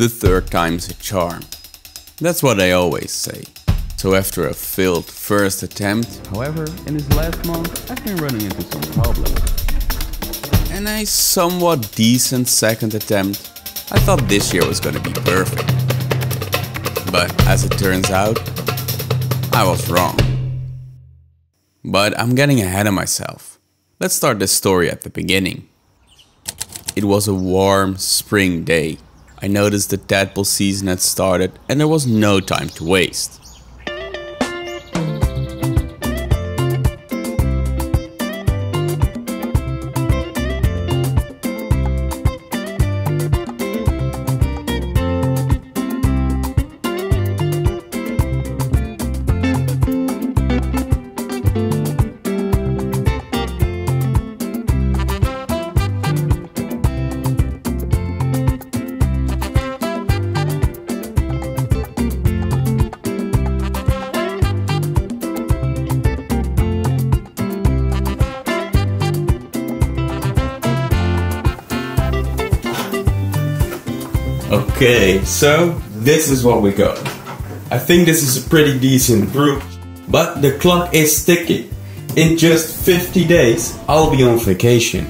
The third time's a charm. That's what I always say. So after a failed first attempt, however, in this last month I've been running into some problems. And a somewhat decent second attempt, I thought this year was gonna be perfect. But as it turns out, I was wrong. But I'm getting ahead of myself. Let's start the story at the beginning. It was a warm spring day. I noticed the tadpole season had started and there was no time to waste. Okay, so this is what we got. I think this is a pretty decent group, but the clock is ticking. In just 50 days, I'll be on vacation.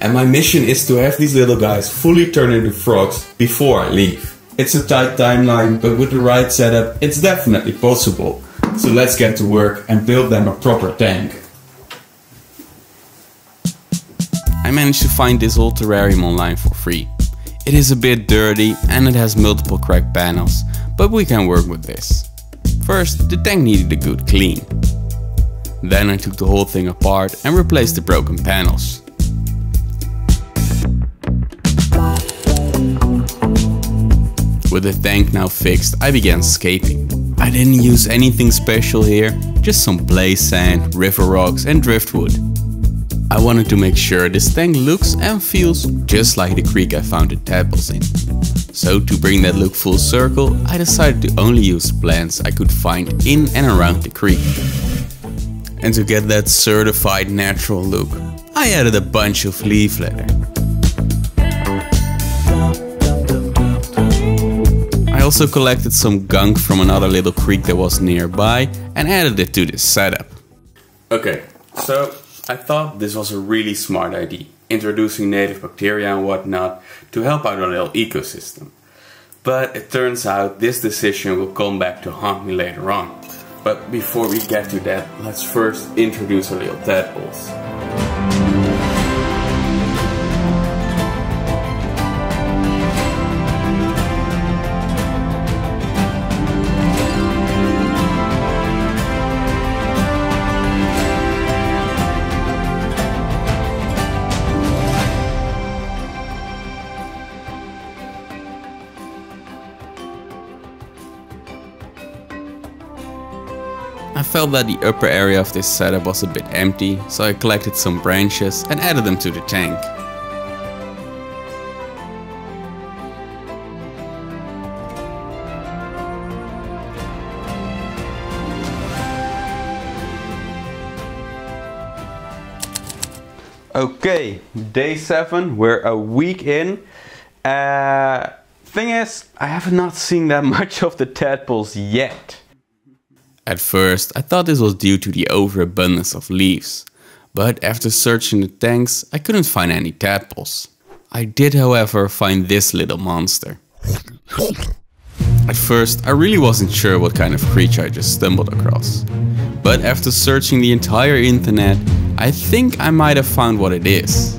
And my mission is to have these little guys fully turn into frogs before I leave. It's a tight timeline, but with the right setup, it's definitely possible. So let's get to work and build them a proper tank. I managed to find this old terrarium online for free. It is a bit dirty and it has multiple cracked panels, but we can work with this. First, the tank needed a good clean. Then I took the whole thing apart and replaced the broken panels. With the tank now fixed, I began scaping. I didn't use anything special here, just some play sand, river rocks and driftwood. I wanted to make sure this tank looks and feels just like the creek I found the tadpoles in. So to bring that look full circle, I decided to only use plants I could find in and around the creek. And to get that certified natural look, I added a bunch of leaf litter. I also collected some gunk from another little creek that was nearby and added it to this setup. Okay, so I thought this was a really smart idea, introducing native bacteria and whatnot to help out our little ecosystem. But it turns out this decision will come back to haunt me later on. But before we get to that, let's first introduce our little tadpoles. Felt that the upper area of this setup was a bit empty, so I collected some branches and added them to the tank. Okay, day 7, we're a week in. Uh, thing is, I have not seen that much of the tadpoles yet. At first, I thought this was due to the overabundance of leaves, but after searching the tanks, I couldn't find any tadpoles. I did however find this little monster. At first, I really wasn't sure what kind of creature I just stumbled across. But after searching the entire internet, I think I might have found what it is.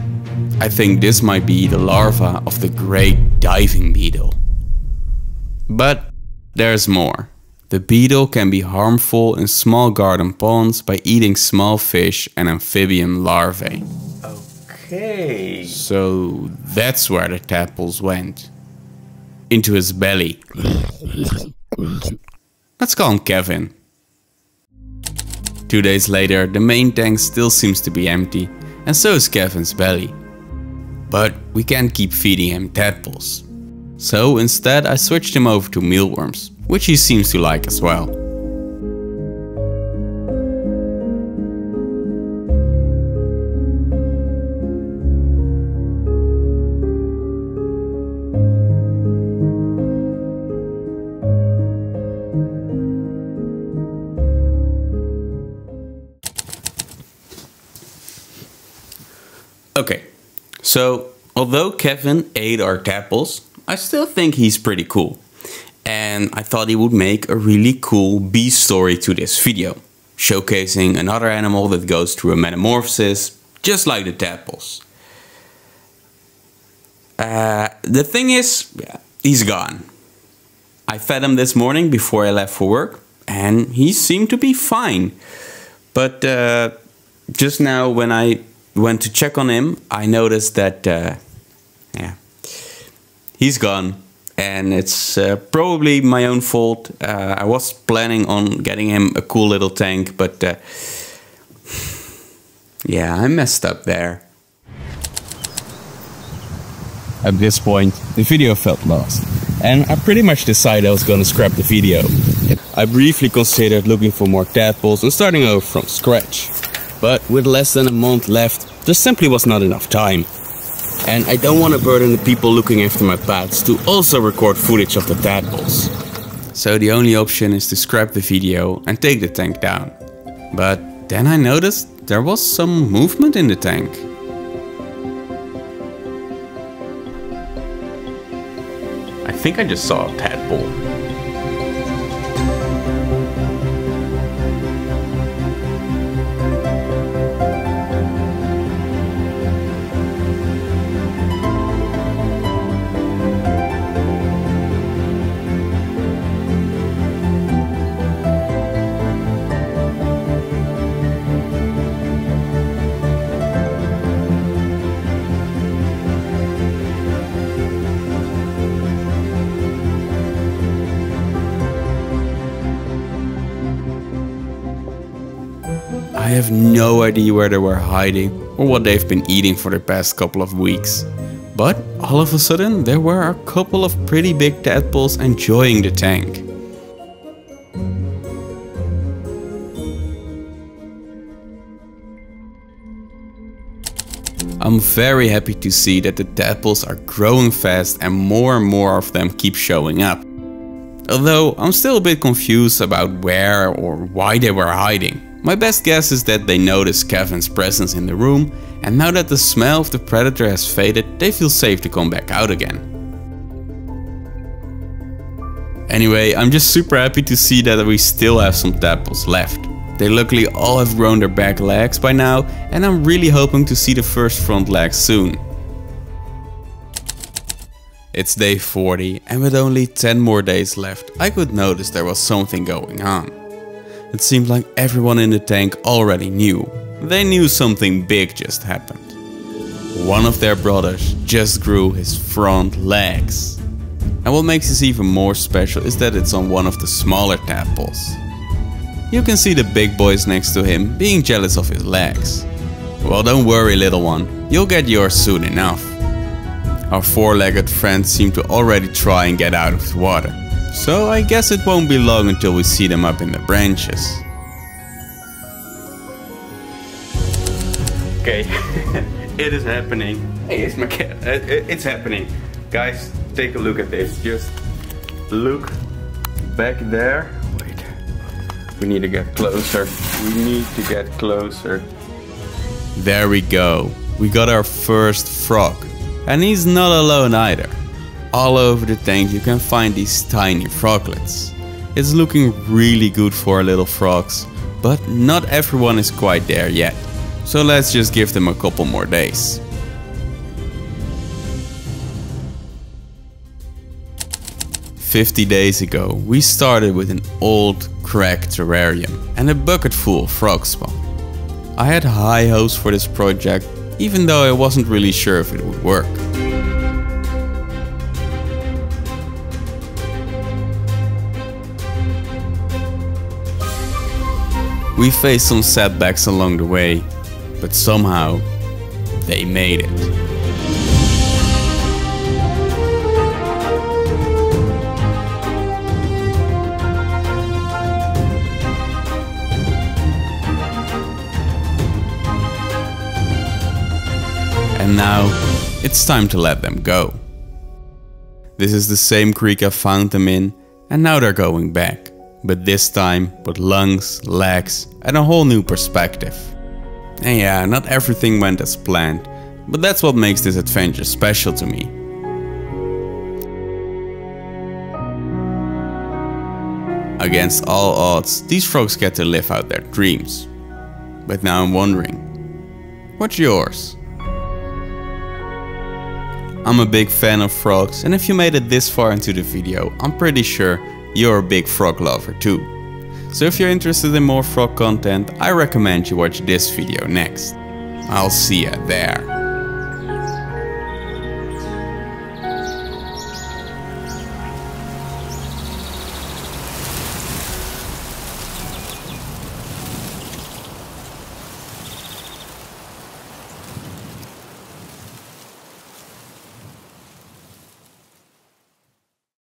I think this might be the larva of the great diving beetle. But there's more. The beetle can be harmful in small garden ponds by eating small fish and amphibian larvae. Okay. So that's where the tadpoles went. Into his belly. Let's call him Kevin. Two days later, the main tank still seems to be empty, and so is Kevin's belly. But we can't keep feeding him tadpoles. So instead I switched him over to mealworms, which he seems to like as well. Okay, so although Kevin ate our tadpoles, I still think he's pretty cool. And I thought he would make a really cool B story to this video, showcasing another animal that goes through a metamorphosis, just like the tadpoles. Uh, the thing is, yeah, he's gone. I fed him this morning before I left for work, and he seemed to be fine. But uh, just now, when I went to check on him, I noticed that, uh, yeah, he's gone. And it's uh, probably my own fault. Uh, I was planning on getting him a cool little tank, but uh, yeah, I messed up there. At this point, the video felt lost, and I pretty much decided I was gonna scrap the video. I briefly considered looking for more tadpoles and starting over from scratch. But with less than a month left, there simply was not enough time. And I don't want to burden the people looking after my pets to also record footage of the tadpoles. So the only option is to scrap the video and take the tank down. But then I noticed there was some movement in the tank. I think I just saw a tadpole. Have no idea where they were hiding or what they've been eating for the past couple of weeks. But all of a sudden there were a couple of pretty big tadpoles enjoying the tank. I'm very happy to see that the tadpoles are growing fast and more and more of them keep showing up. Although I'm still a bit confused about where or why they were hiding. My best guess is that they noticed Kevin's presence in the room and now that the smell of the predator has faded, they feel safe to come back out again. Anyway, I'm just super happy to see that we still have some tadpoles left. They luckily all have grown their back legs by now and I'm really hoping to see the first front legs soon. It's day 40 and with only 10 more days left I could notice there was something going on. It seemed like everyone in the tank already knew. They knew something big just happened. One of their brothers just grew his front legs. And what makes this even more special is that it's on one of the smaller tadpoles. You can see the big boys next to him being jealous of his legs. Well don't worry little one, you'll get yours soon enough. Our four-legged friends seem to already try and get out of the water. So I guess it won't be long until we see them up in the branches. Okay, it is happening. Hey, it's my cat. It's happening. Guys, take a look at this. Just look back there. Wait, we need to get closer. We need to get closer. There we go. We got our first frog. And he's not alone either. All over the tank you can find these tiny froglets. It's looking really good for our little frogs, but not everyone is quite there yet. So let's just give them a couple more days. Fifty days ago, we started with an old cracked terrarium and a bucket full of frog spawn. I had high hopes for this project, even though I wasn't really sure if it would work. We faced some setbacks along the way, but somehow they made it. And now it's time to let them go. This is the same creek I found them in and now they're going back but this time with lungs, legs and a whole new perspective. And yeah, not everything went as planned, But that's what makes this adventure special to me. Against all odds, these frogs get to live out their dreams. But now I'm wondering, what's yours? I'm a big fan of frogs and if you made it this far into the video, I'm pretty sure you're a big frog lover too. So if you're interested in more frog content, I recommend you watch this video next. I'll see you there.